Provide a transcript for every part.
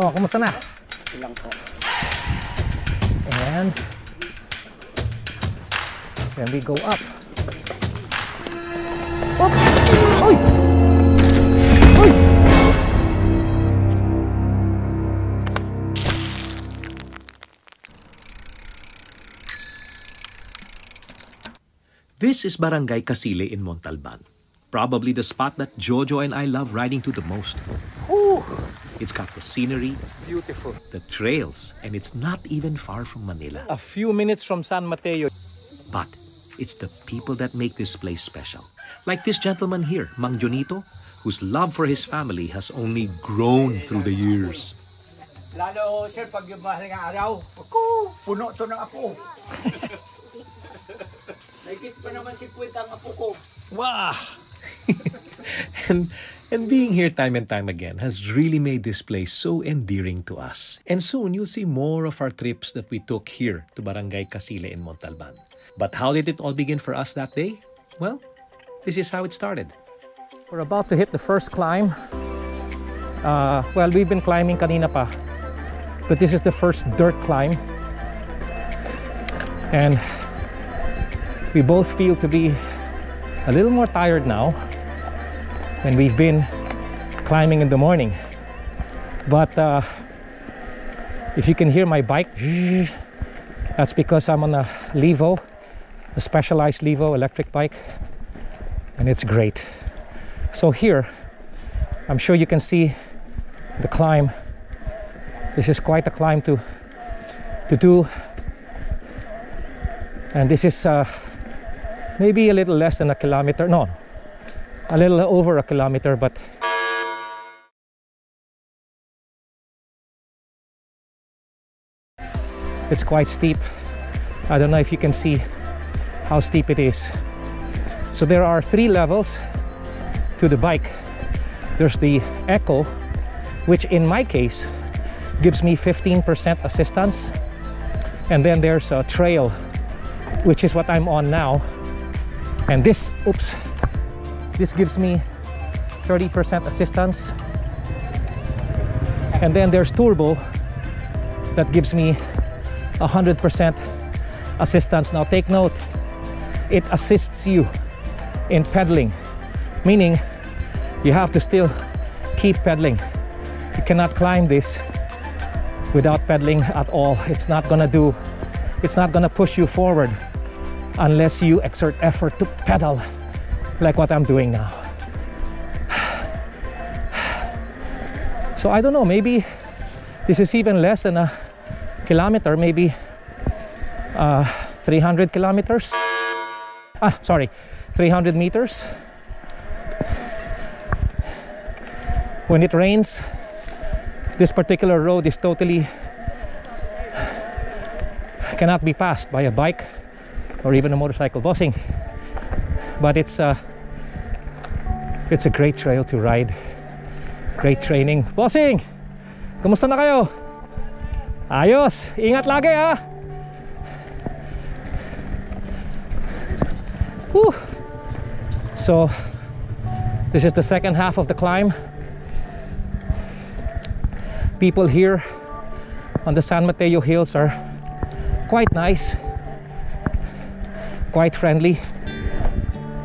Oh, kumusta na? Ilang po. And then we go up. Up! Oy! Oy! This is Barangay Casili in Montalban. Probably the spot that Jojo and I love riding to the most. It's got the scenery, Beautiful. the trails, and it's not even far from Manila. A few minutes from San Mateo. But it's the people that make this place special. Like this gentleman here, Mang Jonito, whose love for his family has only grown through the years. Lalo, sir, pag yung mahal araw, ako, puno to ng apo. Nagkit pa naman si Puwet ang apo ko. Wow! and and being here time and time again has really made this place so endearing to us. And soon you'll see more of our trips that we took here to Barangay Casili in Montalban. But how did it all begin for us that day? Well, this is how it started. We're about to hit the first climb. Uh, well, we've been climbing kanina pa. But this is the first dirt climb. And we both feel to be a little more tired now than we've been climbing in the morning. But uh, if you can hear my bike, that's because I'm on a Levo, a specialized Levo electric bike, and it's great. So here, I'm sure you can see the climb. This is quite a climb to to do, and this is uh, maybe a little less than a kilometer. No, a little over a kilometer, but it's quite steep. I don't know if you can see how steep it is. So there are three levels to the bike. There's the Eco, which in my case gives me 15% assistance. And then there's a Trail, which is what I'm on now. And this, oops, this gives me 30% assistance. And then there's Turbo, that gives me 100% assistance. Now take note, it assists you in pedaling, meaning you have to still keep pedaling. You cannot climb this without pedaling at all. It's not gonna do, it's not gonna push you forward unless you exert effort to pedal like what I'm doing now. So I don't know, maybe this is even less than a kilometer, maybe uh, 300 kilometers. Ah, sorry, 300 meters. When it rains, this particular road is totally cannot be passed by a bike or even a motorcycle bossing. But it's a it's a great trail to ride. Great training. Bossing! Kumusta na kayo? Ayos! Ingat lagi ha! Whew. So, this is the second half of the climb. People here on the San Mateo Hills are quite nice, quite friendly,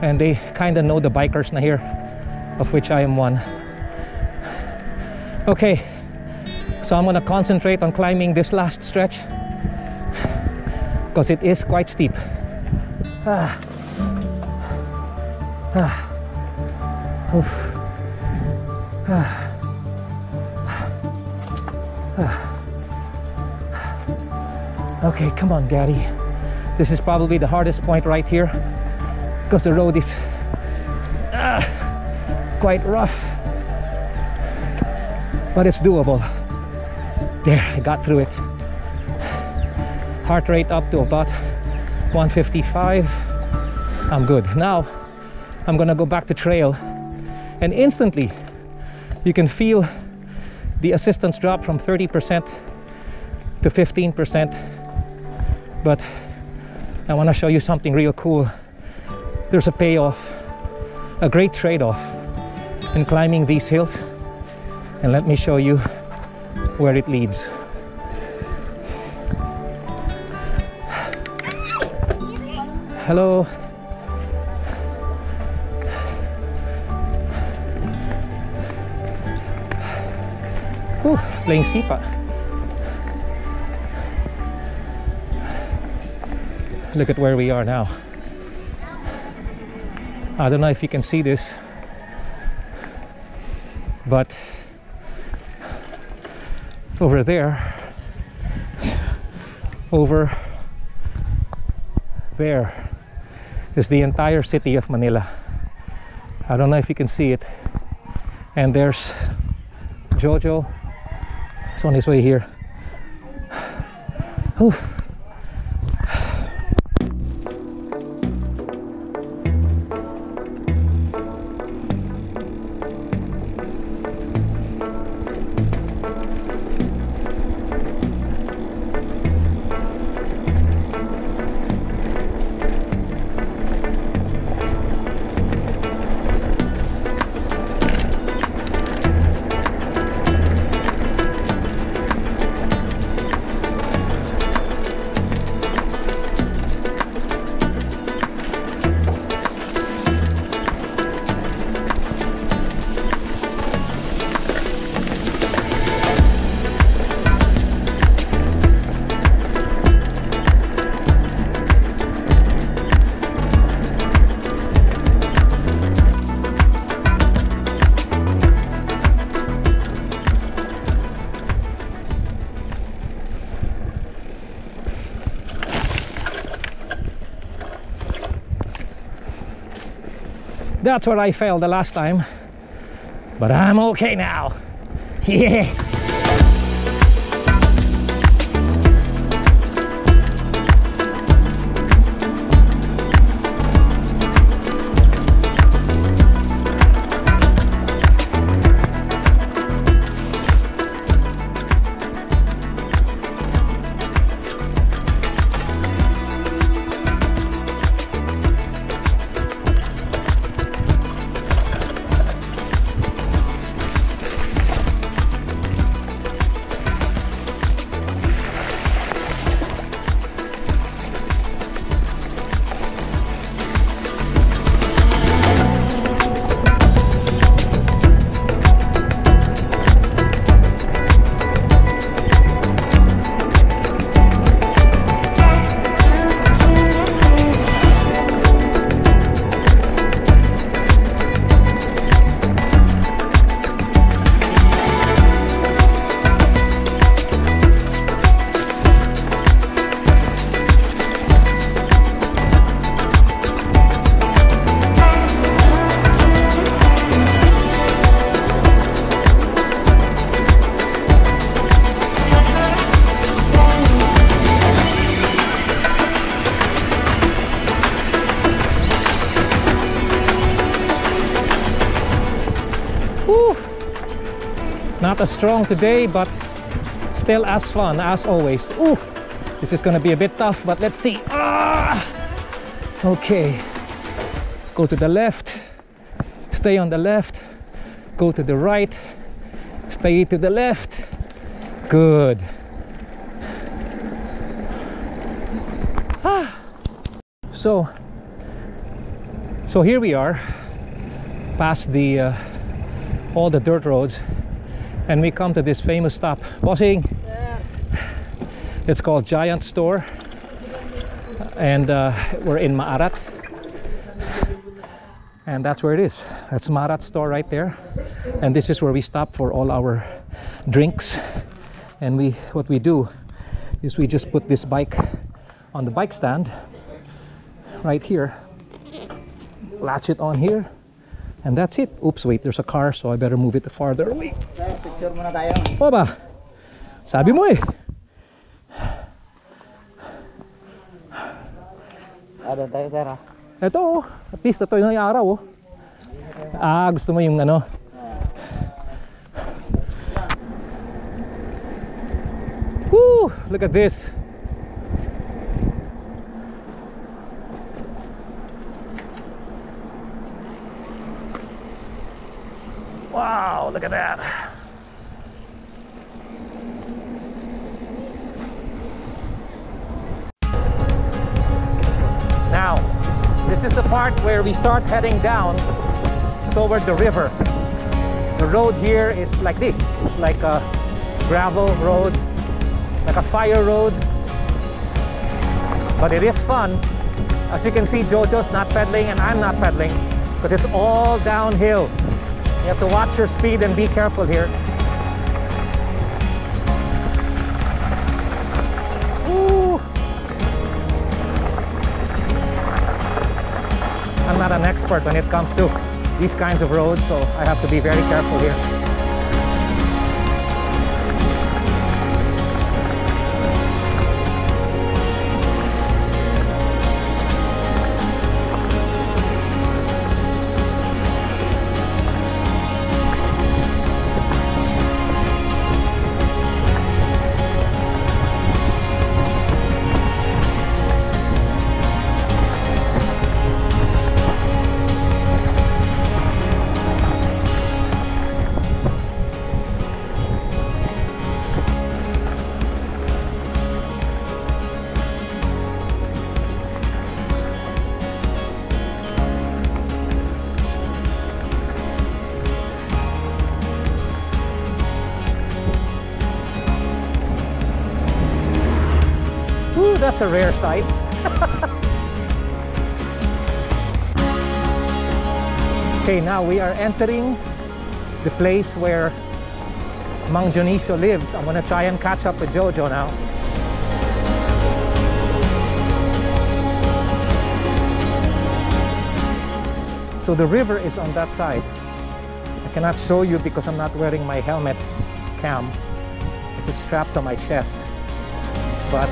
and they kind of know the bikers na here, of which I am one. Okay, so I'm gonna concentrate on climbing this last stretch because it is quite steep. Ah. Ah. Oof. Ah. Ah. Okay, come on, Daddy. This is probably the hardest point right here because the road is ah, quite rough, but it's doable. There, I got through it. Heart rate up to about 155. I'm good. Now, I'm gonna go back to trail and instantly you can feel the assistance drop from 30% to 15% but I want to show you something real cool there's a payoff a great trade-off in climbing these hills and let me show you where it leads. Hello. Whew, playing sipa. Look at where we are now. I don't know if you can see this, but over there, over there is the entire city of Manila. I don't know if you can see it. And there's Jojo. He's on his way here. Whew. That's where I failed the last time. But I'm okay now. Yeah. Not as strong today, but still as fun as always. Ooh, this is gonna be a bit tough, but let's see. Ah! Okay, go to the left, stay on the left, go to the right, stay to the left. Good. Ah. So, so here we are, past the uh, all the dirt roads and we come to this famous stop. Bossing it's called giant store. And uh, we're in maarat and that's where it is. That's maarat store right there. And this is where we stop for all our drinks. And we what we do is we just put this bike on the bike stand right here. Latch it on here and that's it. Oops, wait, there's a car, so I better move it farther away. Picture muna tayo. O ba? Sabi mo eh. Ah, doon tayo, sir, ha? Ito oh, at least ito yung araw oh. Ah, gusto mo yung ano? Woo! Look at this. at that. Now, this is the part where we start heading down toward the river. The road here is like this. It's like a gravel road, like a fire road. But it is fun. As you can see, Jojo's not pedaling and I'm not pedaling, but it's all downhill. You have to watch your speed and be careful here. Woo! I'm not an expert when it comes to these kinds of roads, so I have to be very careful here. Ooh, that's a rare sight. okay, now we are entering the place where Mang Dionisio lives. I'm gonna try and catch up with Jojo now. So the river is on that side. I cannot show you because I'm not wearing my helmet cam. It's strapped to my chest. But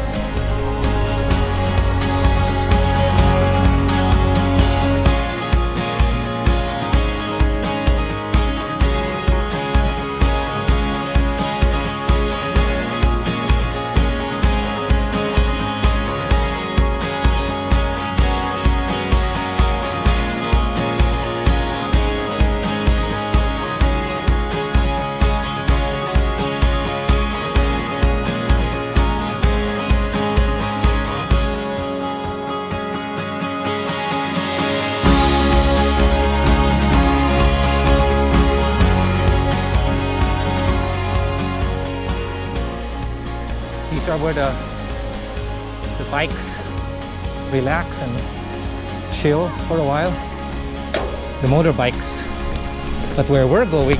These uh, the the bikes relax and chill for a while. The motorbikes. But where we're going,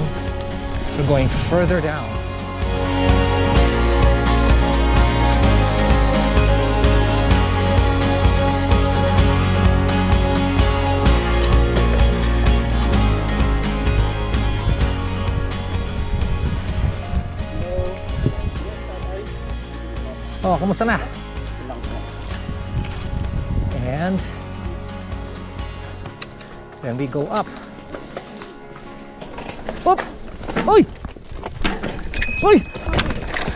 we're going further down. Oh, kumusta na? And then we go up. Up! Oy! Oy!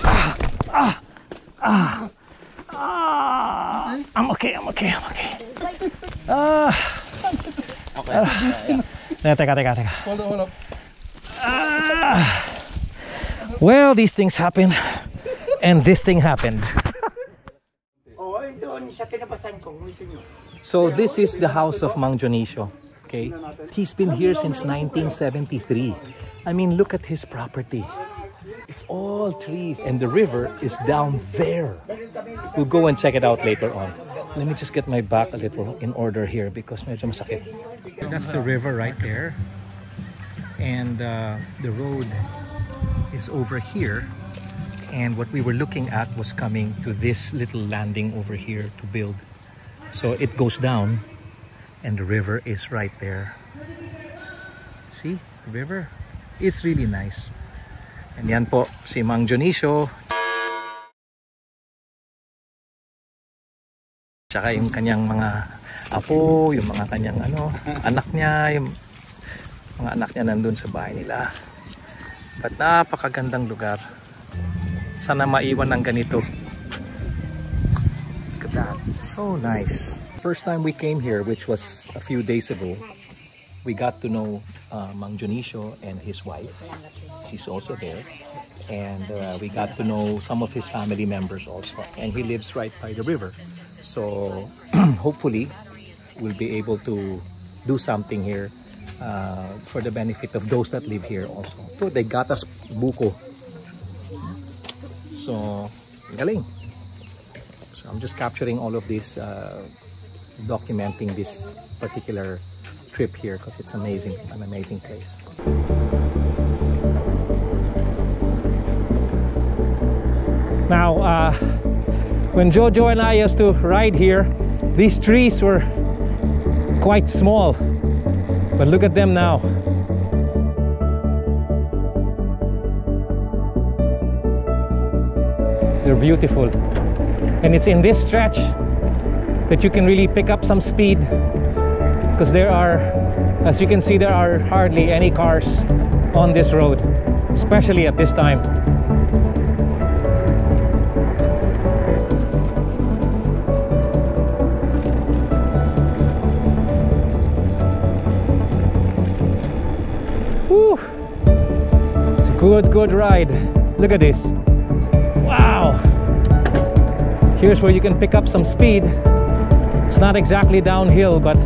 Ah! Ah! Ah! Ah! I'm okay, I'm okay, I'm okay. Ah! Okay. Uh, teka, teka, teka. Hold up, hold up. Ah! Well, these things happen. And this thing happened. So this is the house of Mang Dionisio. Okay, he's been here since 1973. I mean, look at his property. It's all trees, and the river is down there. We'll go and check it out later on. Let me just get my back a little in order here because medyo masakit. That's the river right there, and uh, the road is over here. And what we were looking at was coming to this little landing over here to build. So it goes down and the river is right there. See, the river? It's really nice. And yan po, si Mang Dionisio. Tsaka yung kanyang mga apo, yung mga kanyang ano, anak niya, yung mga anak niya nandun sa bahay nila. But napakagandang lugar. Sana maiwan ng ganito. Look at that. So nice. First time we came here, which was a few days ago, we got to know uh, Mang Dionisio and his wife. She's also there. And uh, we got to know some of his family members also. And he lives right by the river. So hopefully, will be able to do something here uh, for the benefit of those that live here also. So they got us buko. So, galing. So I'm just capturing all of this, uh, documenting this particular trip here because it's amazing, an amazing place. Now, uh, when Jojo and I used to ride here, these trees were quite small, but look at them now. They're beautiful. And it's in this stretch that you can really pick up some speed because there are, as you can see, there are hardly any cars on this road, especially at this time. It's a good, good ride. Look at this. Here's where you can pick up some speed. It's not exactly downhill, but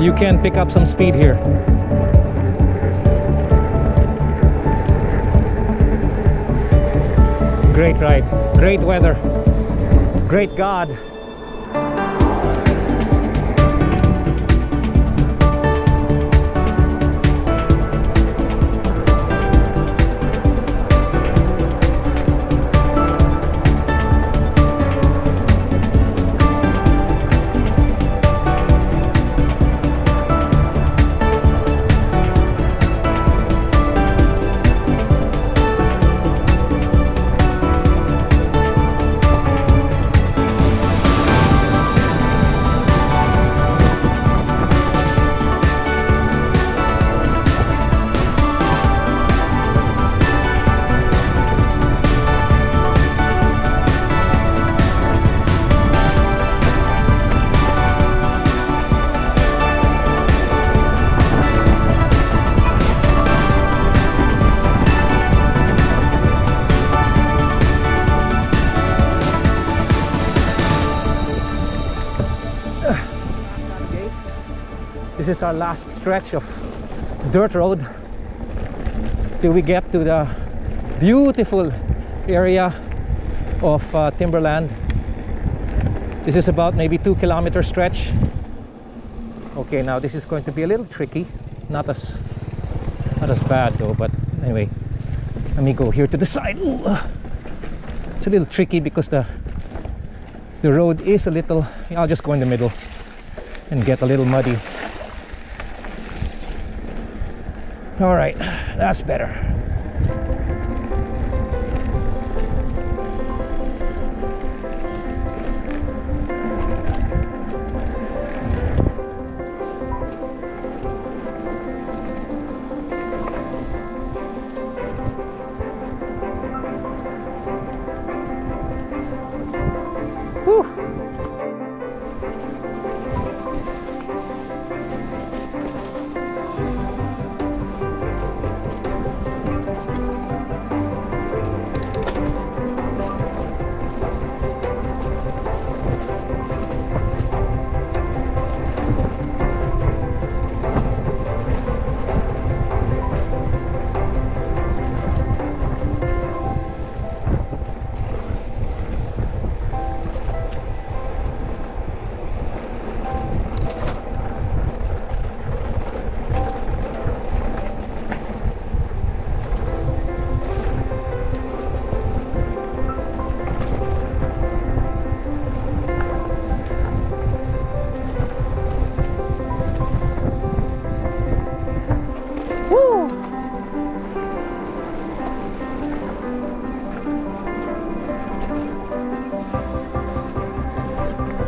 you can pick up some speed here. Great ride, great weather, great God. Is our last stretch of dirt road till we get to the beautiful area of uh, timberland. This is about maybe two kilometer stretch. Okay, now this is going to be a little tricky, not as not as bad though. But anyway, let me go here to the side. Ooh, it's a little tricky because the the road is a little. I'll just go in the middle and get a little muddy. All right, that's better.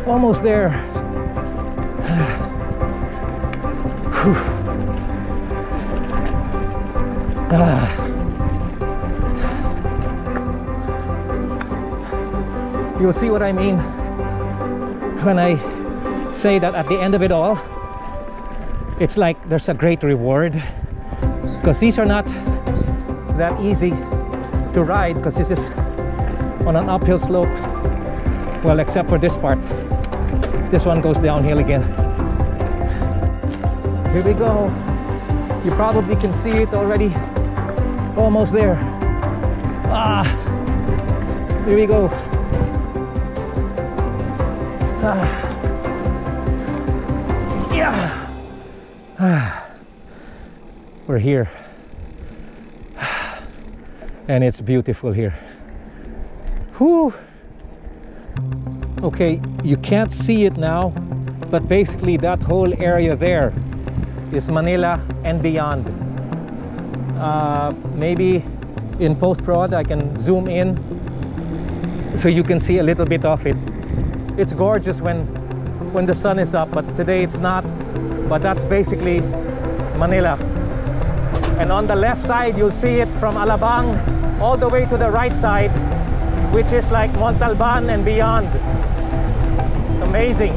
Almost there. Ah. You'll see what I mean when I say that at the end of it all, it's like there's a great reward because these are not that easy to ride because this is on an uphill slope well except for this part This one goes downhill again. Here we go. You probably can see it already. Almost there. Ah, here we go. Ah. Yeah. Ah. We're here. And it's beautiful here. Whew. Okay, you can't see it now, but basically that whole area there is Manila and beyond. Uh, maybe in post-prod I can zoom in so you can see a little bit of it. It's gorgeous when when the sun is up, but today it's not. But that's basically Manila. And on the left side, you'll see it from Alabang all the way to the right side, which is like Montalban and beyond. Amazing.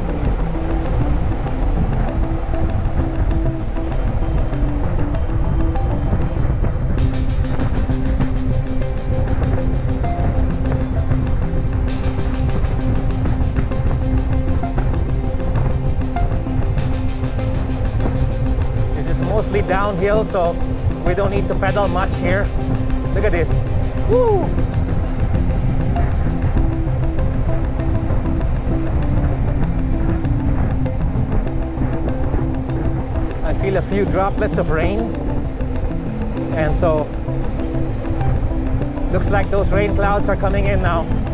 This is mostly downhill, so we don't need to pedal much here. Look at this. Woo! Feel a few droplets of rain. And so looks like those rain clouds are coming in now.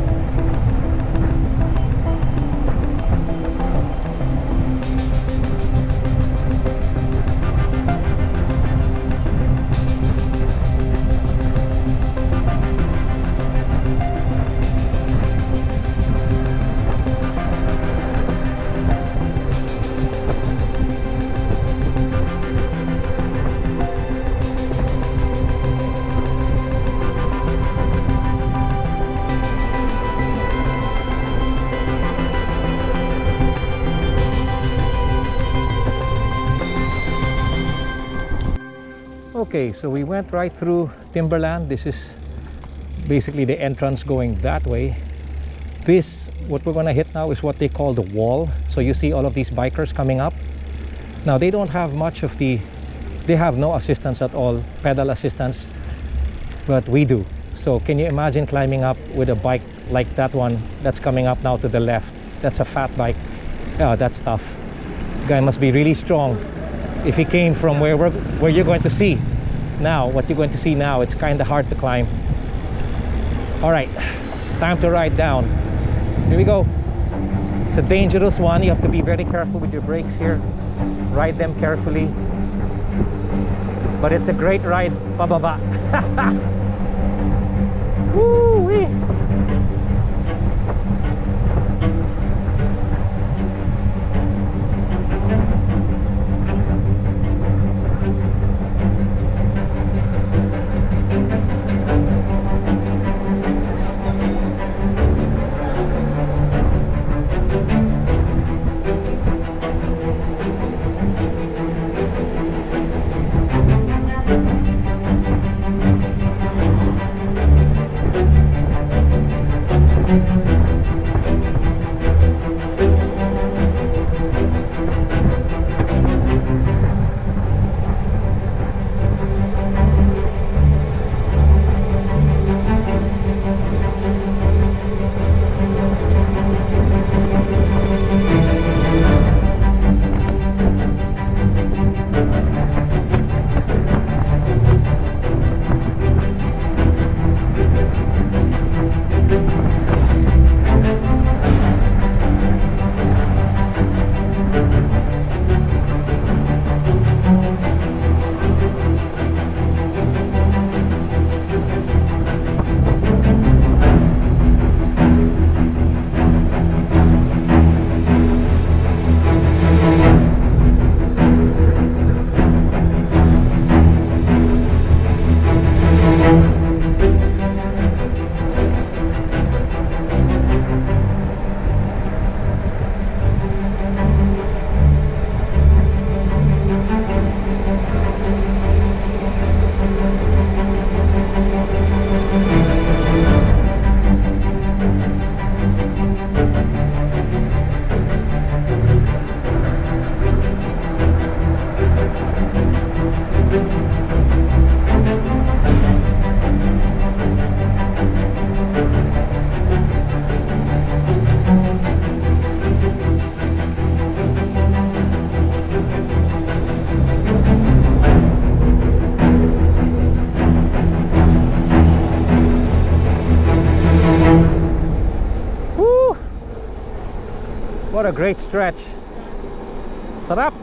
Okay, so we went right through Timberland. This is basically the entrance going that way. This, what we're gonna hit now is what they call the wall. So you see all of these bikers coming up. Now they don't have much of the, they have no assistance at all, pedal assistance, but we do. So can you imagine climbing up with a bike like that one that's coming up now to the left? That's a fat bike. Yeah, that's tough. Guy must be really strong if he came from where we're, where you're going to see now what you're going to see now it's kind of hard to climb. All right time to ride down. Here we go. It's a dangerous one you have to be very careful with your brakes here. Ride them carefully. But it's a great ride pababa Woo-wee. What a great stretch. Sarap.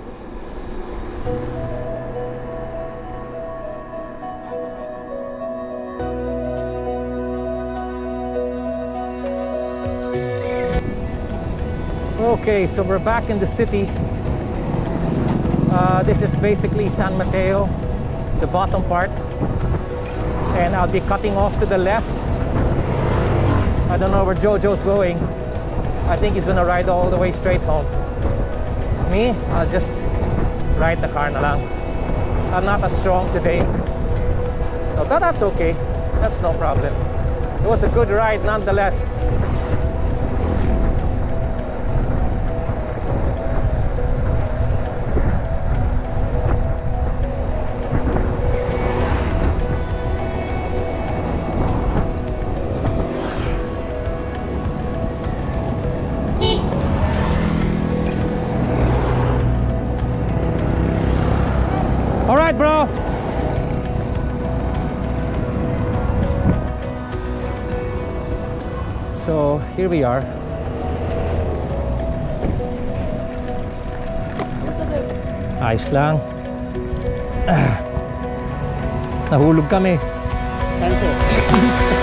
Okay, so we're back in the city. Uh, this is basically San Mateo, the bottom part. And I'll be cutting off to the left. I don't know where Jojo's going. I think he's gonna ride all the way straight home. Me, I'll just ride the car na lang. I'm not as strong today. So that's okay. That's no problem. It was a good ride nonetheless. So here we are. Ayos lang. Ah. Nahulog kami. Sante.